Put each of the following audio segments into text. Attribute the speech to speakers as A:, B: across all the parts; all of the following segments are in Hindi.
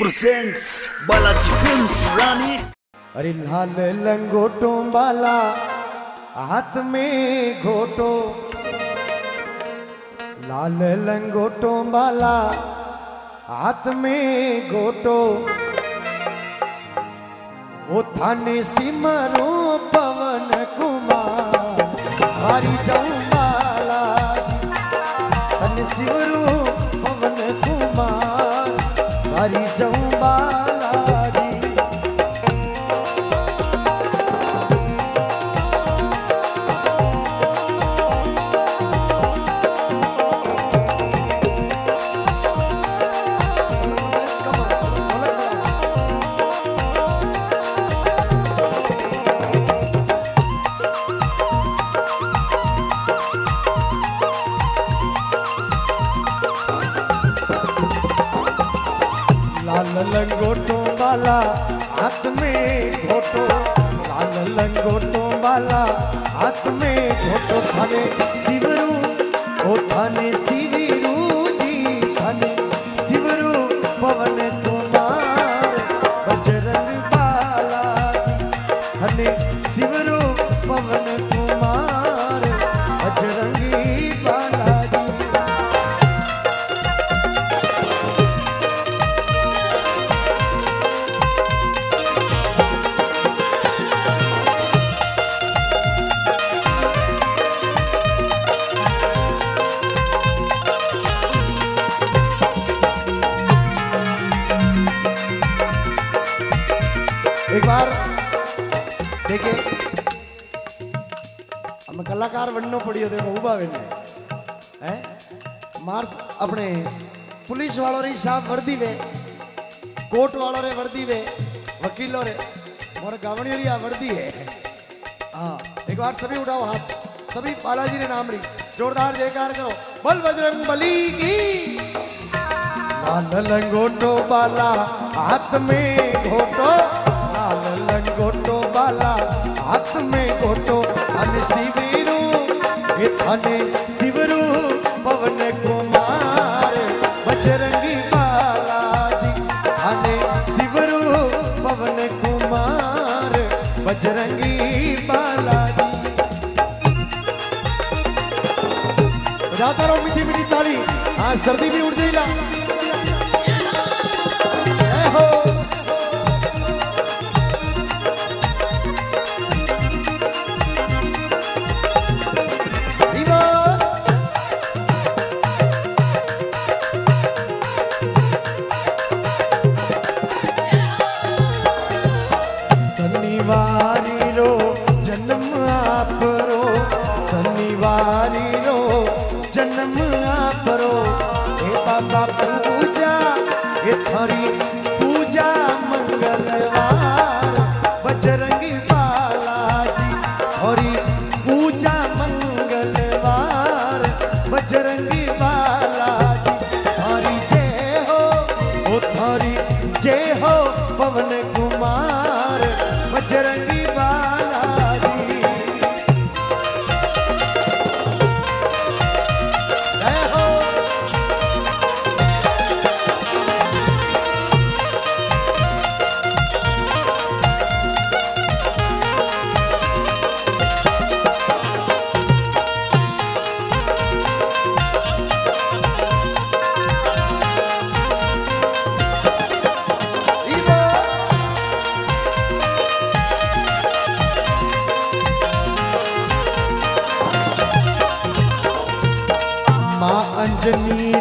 A: presents Balaji Films Rani.
B: अरे लाल लंगोटों वाला, हाथ में घोटो। लाल लंगोटों वाला, हाथ में घोटो। वो थाने सिमरो पवन कुमार हरी चौमाला। थाने सिमरो તો એમાં ઊભા વેને હે માર્સ આપણે पुलिस वालों री साहब वर्दी वे कोर्ट वालों रे वर्दी वे वकीलों रे और गावड़ियों री आ वर्दी है हाँ एक बार सभी उठाओ हाथ सभी बालाजी ने नाम री जोरदार जयकार करो बल बजरंग बली की लाल लंगोटो बाला हाथ में घोटो लाल लंगोटो बाला हाथ में घोटो अन চলে गौरी जय हो पवन कुमार बजरंगी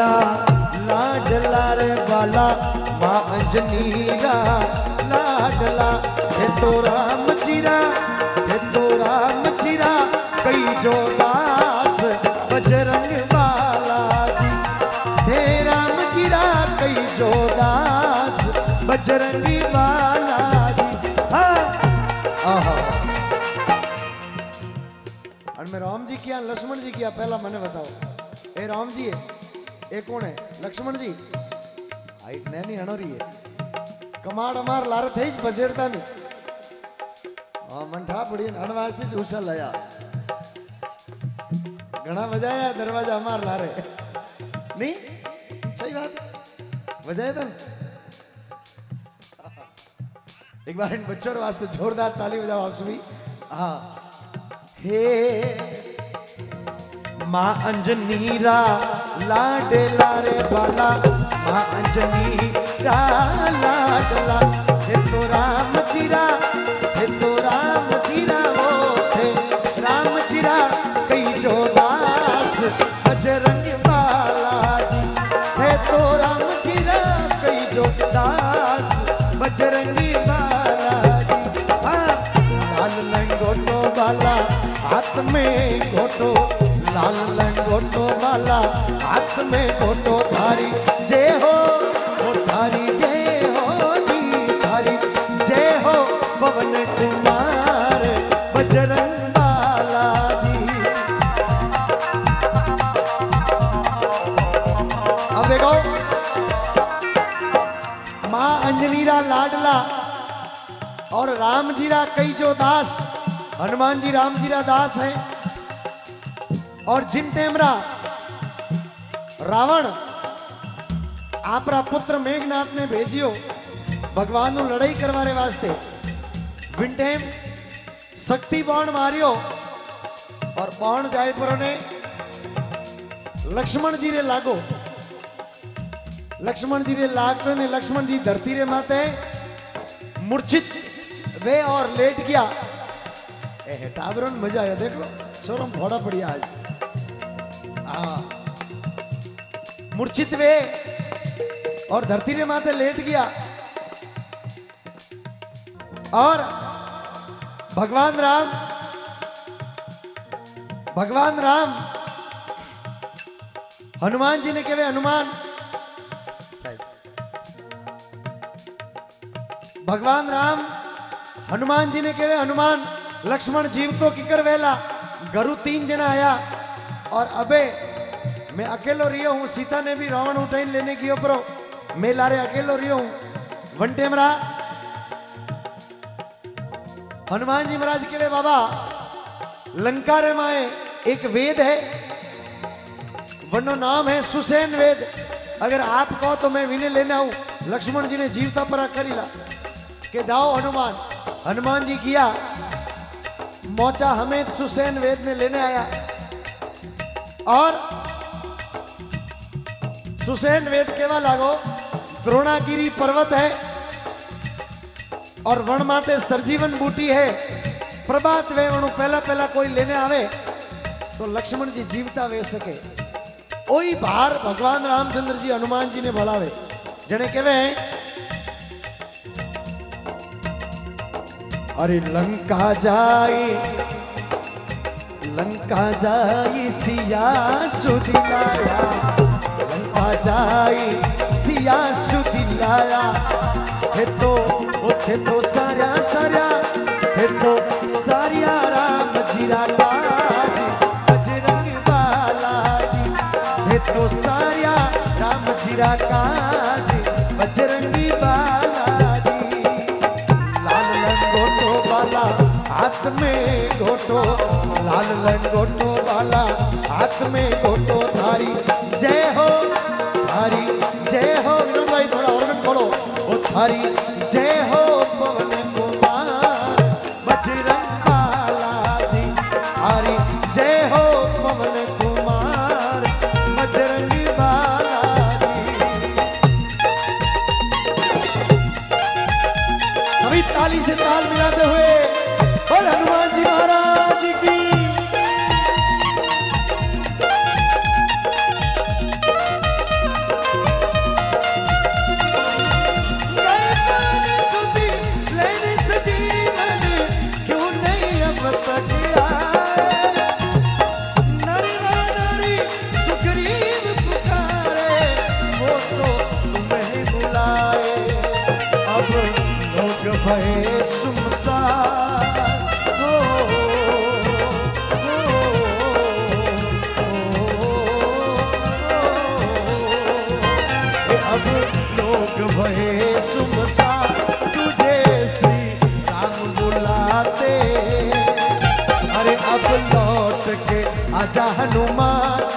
B: अंजनीरा लाडला रे वाला माँ अंजनीरा, लाडला। हे तो राम जीरा, हे तो राम जीरा, कई जो दास बजरंग वाला जी हे राम जीरा, कई जो दास बजरंगी वाला जी हाँ। आहा। और मैं राम जी किया, लक्ष्मण जी किया, पहला मैंने बताओ। ए राम जी है ए कौन है लक्ष्मण जी हाइट नैनी हणोरी है कमाड़ अमार लार थे बजेरता नहीं हाँ मन ठा पड़ी हण वास्ते જ ઉછા લયા ઘણા વજાયા દરવાજા અમાર લારે નહીં સહી વાત વજાયા તા ને एक बार इन बच्चों के वास्ते जोरदार ताली बजाओ आप सभी हाँ हे माँ अंजनी रा लाडला रे बाला माँ अंजनी रा लाडला हे तो राम जीरा हे तो राम जीरा वो थे राम जीरा कई जो दास बजरंग बाला जी हे तो राम जीरा कई जो दास बजरंगी बाला जी हाँ, लाल लंगोटो वाला हाथ में घोटो लाल लंगोटो वाला हाथ में घोटो धारी। जय हो ओ धारी जय हो जी धारी जय हो, पवन कुमार, बजरंग लाडला और राम जीरा कई जो दास, हनुमान जी राम जीरा दास हैं। और जिन टेमरा रावण આપણા પુત્ર મેઘનાથને ભેજ્યો ભગવાનનું લડાઈ કરવાને વાસ્તે વિંટેમ શક્તિ બાણ માર્યો और बाण जाए पर ने लक्ष्मण जी रे लागो लक्ष्मण जी रे लागो ने लक्ष्मण जी धरती रे माते मूर्छित वे और लेट गया ए टावरन मजा आया मूर्छित वे और धरती रे माथे लेट गया। और भगवान राम भगवान राम, हनुमान जी ने कहे हनुमान, भगवान राम, हनुमान जी ने कहे हनुमान, लक्ष्मण जीव तो किकर वेला, गरु तीन जना आया। और अबे मैं अकेलो रियो हूँ, सीता ने भी रावण उठाई लेने की ऊपर मैं लारे अकेलो रियो हूँ। वन टेमरा हनुमान जी महाराज के बाबा, लंका रे माए, एक वेद है। वनो नाम है सुसेन वेद। अगर आप कहो तो मैं विनय लेने आऊ। लक्ष्मण जी ने जीवता पर करी ला। के जाओ हनुमान। हनुमान जी किया। मोचा हमें सुसेन वेद में लेने आया। और सुसेन वेद केवा लागो। द्रोणागिरी पर्वत है और वण माते सरजीवन बूटी है। प्रभात वे वणु पहला पहला कोई लेने आवे तो लक्ष्मण जी जीवता वे सके। ओई भार भगवान रामचंद्र जी हनुमान जी ने भलावे। जने केवे, अरे लंका जाए लंका जाई सिया सुदिलाया लंका जाई, सिया सुदिलाया हे तो उथे तो सारा सारा हे तो सारिया राम जीरा बजरंग बाला हे तो सारिया राम जीरा काज, बजरंगी बाला लाल हाथ में घोटो, लाल लंगोटो वाला हाथ में घोटो धारी। बुलाते अरे अब लौट के आजा हनुमान।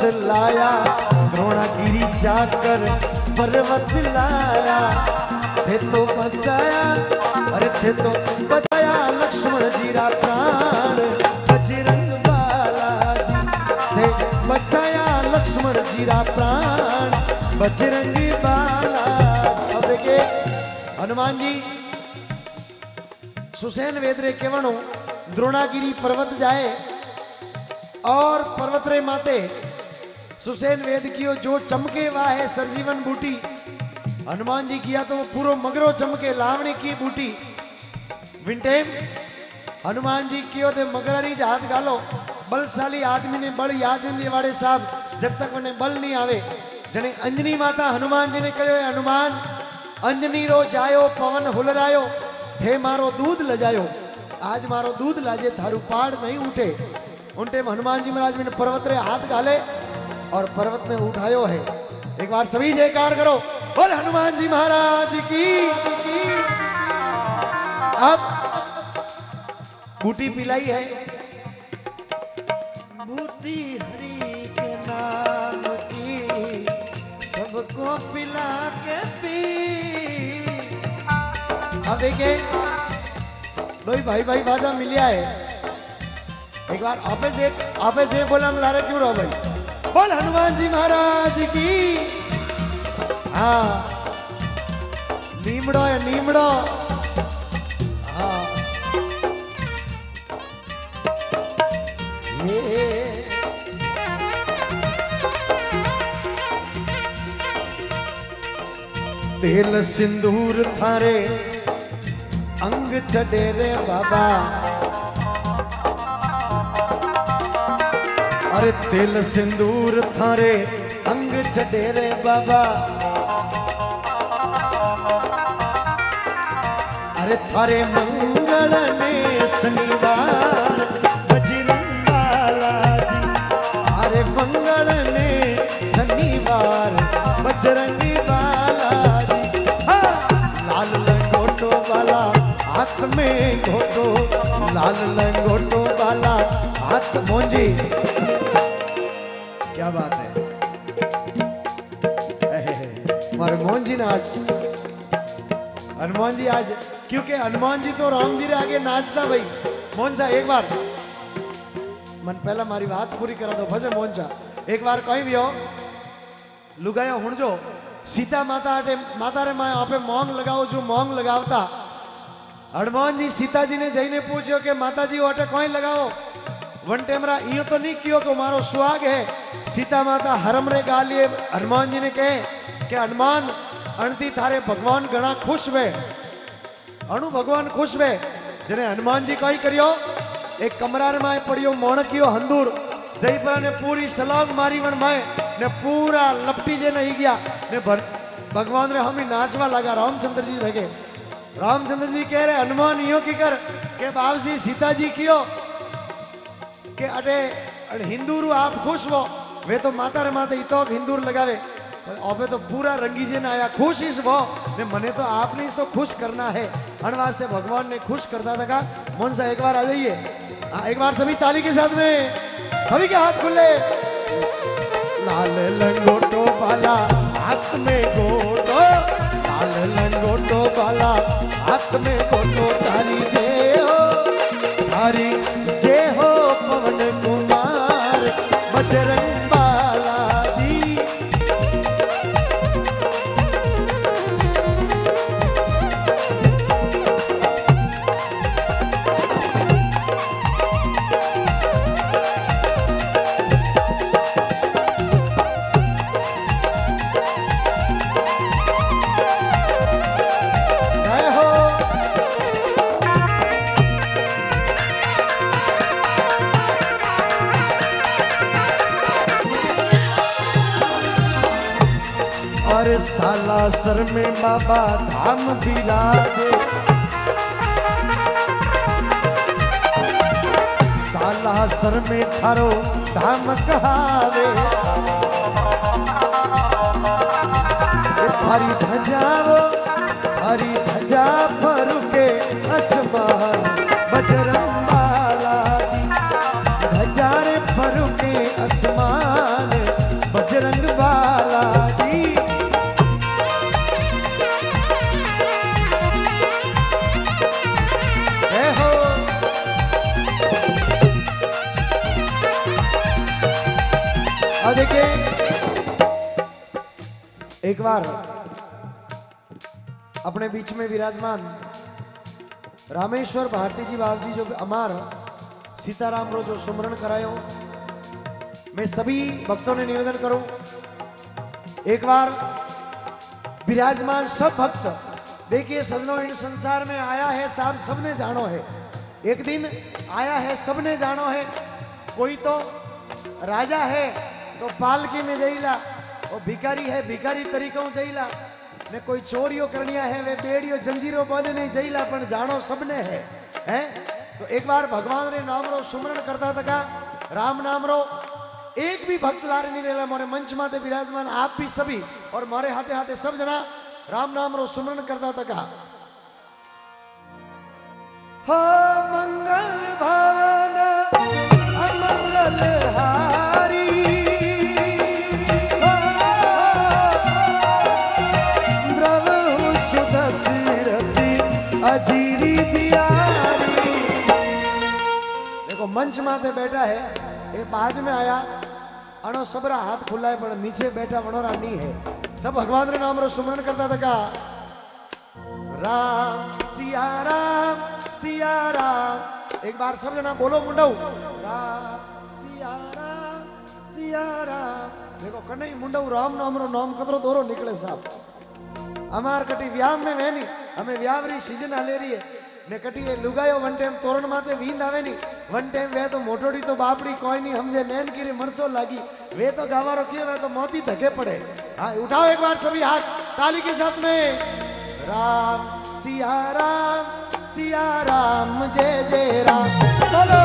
B: पर्वत लाया, द्रोणागिरी जाकर पर्वत लाया। थे तो बचाया अरे थे तो बचाया लक्ष्मण जी रा प्राण। बजरंग बचाया, लक्ष्मण जी प्राण। बजरंगी बाला अब देखिए, हनुमान जी, सुसैन वेदरे केवणो, द्रोणागिरी पर्वत जाए, और पर्वत रे माते सुसैन वेद कियो जो चमके वा है सरजीवन बूटी। हनुमान जी किया तो वो पूरो मगरो चमके, लावणी की बूटी। विंटेम, हनुमान जी कियो ते मगरारी ज हाथ गालो। बलशाली आदमी ने बल याद नहीं वाड़े साहब, जब तक उन्हें बल नहीं आवे। जने अंजनी माता हनुमान जी ने कहो हनुमान, अंजनी रो जायो, पवन हुलरायो। हे मारो दूध लजायो। आज मारो दूध लाजे, थारू पाड़ नहीं उठे। उन टाइम हनुमान जी महाराज मैंने पर्वत रे हाथ गाले। और पर्वत में उठायो है। एक बार सभी जयकार करो। बोल हनुमान जी महाराज की। अब बूटी पिलाई है। बूटी हरि के नाम की सबको पिला के पी। अब देखिए दो ही भाई भाई बाजा मिलिया है। एक बार आपे से आपे से बोला हम लारे क्यों रहो भाई? बोल हनुमान जी महाराज की। हाँ। नीमड़ो है, नीमड़ो। हाँ। तेल सिंदूर थारे, अंग चढ़े रे बाबा। अरे तेल सिंदूर थारे, अंग चढ़े रे बाबा। अरे थारे मंगल ने शनिवार मंगल ने शनिवार, बजरंगी! लाल लंगोटो हाथ में घोटो। लाल लंगोटो वाला हाथ मोंजी। जी हनुमान जी, आज क्योंकि हनुमान जी तो राम जी रे आगे नाचता भाई। मोहन शाह एक बार। मन पहला मारी बात पूरी करा दो भजे मोहन शाह एक बार कहीं भी हो लुगायो हुणजो। सीता माता आटे, माता रे माए आपे मोंग लगाओ, जो मोंग लगावता। हनुमान जी, सीता जी ने जईने पूछ्यो कि माता जी ओटे कोई लगाओ। वन टेमरा इयो तो नहीं कियो कि मारो सुहाग है। सीता माता हरम रे गालिए, हनुमान जी ने कहे कि हनुमान अणती थारे भगवान घना खुश वे अणु भगवान खुश वे जने हनुमान जी कई करियो एक कमरा रे माए पड़ियो मोणकियो हंदूर जई पर ने पूरी सलाम मारी वन माए ने पूरा लपटी जे नहीं गया ने भर, भगवान रे हम ही नाचवा लगा रामचंद्र जी लगे रामचंद्र जी कह रहे हनुमान इयो की कर के बाबजी सीता जी कियो કે અરે અરે હિન્દુરુ આપ ખુશ હો વે તો માતા રે માતા ઈતો હિન્દુર લગાવે अबे तो पूरा रंगी जे ना आया खुश इस वो ने मने तो आपने तो खुश करना है हर वास्ते भगवान ने खुश करता था का मोहन सा एक बार आ जाइए हाँ, एक बार सभी ताली के साथ में सभी के हाथ खुले लाल लंगोटो वाला हाथ में गोटो लाल लंगोटो वाला हाथ में गोटो तारी जय हो तारी में बाबा धाम विराजे। सर में थारो धाम कहावे। हरी धजाओ हरी धजा फर के आसमान बजरंग बार अपने बीच में विराजमान रामेश्वर भारती जी बाबू जी जो अमार सीताराम रो जो सुमरण करायो, मैं सभी भक्तों ने निवेदन करूँ, एक बार विराजमान सब भक्त, देखिए सजनों इन संसार में आया है साहब सबने जानो है। एक दिन आया है, सबने जानो है, कोई तो राजा है तो पालकी में जईला और भिखारी है भिखारी तरीकों जईला ने कोई चोरियों करनिया है वे बेड़ियों जंजीरों बांधे नहीं जईला पण जानो सबने है हैं तो एक बार भगवान रे नाम रो सुमरण करता था राम नाम रो एक भी भक्त लारे नहीं रहेला मोरे मंच माते विराजमान आप भी सभी और मारे हाथे हाथे सब जना राम नाम रो सुमरण करता था का हो मंगल भवन देखो मंच माथे बैठा है ये बाद में आया अणो सबरा हाथ खुला है पर नीचे बैठा वणोरा नहीं है सब भगवान रे नाम रो सुमरण करता था का राम सिया राम सिया राम एक बार सब जना बोलो मुंडऊ राम सिया राम सिया राम देखो कन्हई मुंडऊ राम नाम रो नाम कतरो दोरो निकले साहब અમાર કટી વ્યામ મે વેની અમે વ્યાવરી સીઝન હાલેરી હે ને કટી એ લુગાયો વન ટાઈમ તોરણ માથે વીંદ આવે ની વન ટાઈમ વે તો મોટોડી તો બાપડી કોઈ ની સમજે નેન કીરી મણસો લાગી વે તો ગાવારો કીએ વે તો મોતી ધકે પડે હા ઉઠાઓ એક વાર સભી હાથ તાલી કે સાથ મે રામ સિયા રામ સિયા રામ જય જય રામ બોલો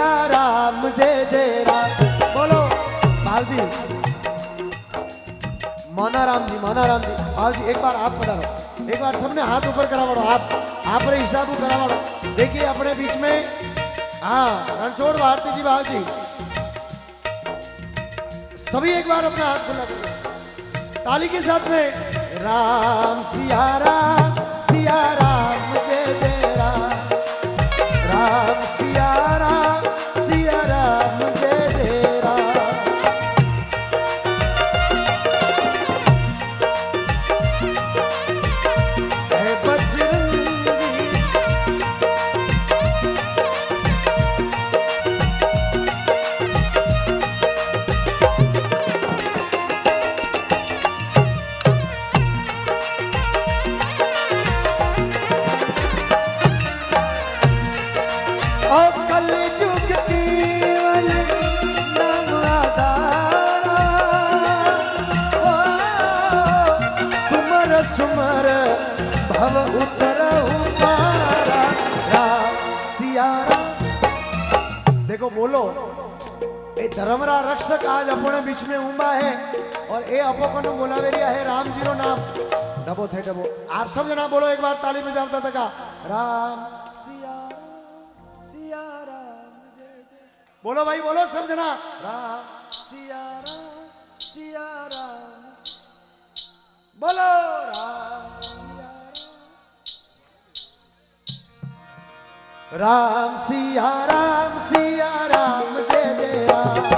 B: वणपाड़ मुंडो करे सबरा हाथ खुला मोहन जी हाँ राम सिया राम राम जय जय राम। बोलो जी, मोनाराम जी। एक बार आप पधारो एक बार सबने हाथ ऊपर करा वाड़ो आप आप रे हिसाब करा वाड़ो देखिए, अपने बीच में हाँ रणछोड़ भारती जी, भावजी। सभी एक बार अपना हाथ खुला करो ताली के साथ में राम, सिया राम सिया राम। એ ધર્મરા રક્ષક આજ આપણે બીચ में उमा है और એ અપોકોને બોલાવેલી है राम जी નો નામ ડબો થે ડબો आप सब जना बोलो एक बार ताली बजावता था का राम सिया राम, सिया राम जय जय बोलो भाई बोलो सब जना राम सिया राम सिया राम बोलो राम सिया राम राम सिया राम सिया राम गया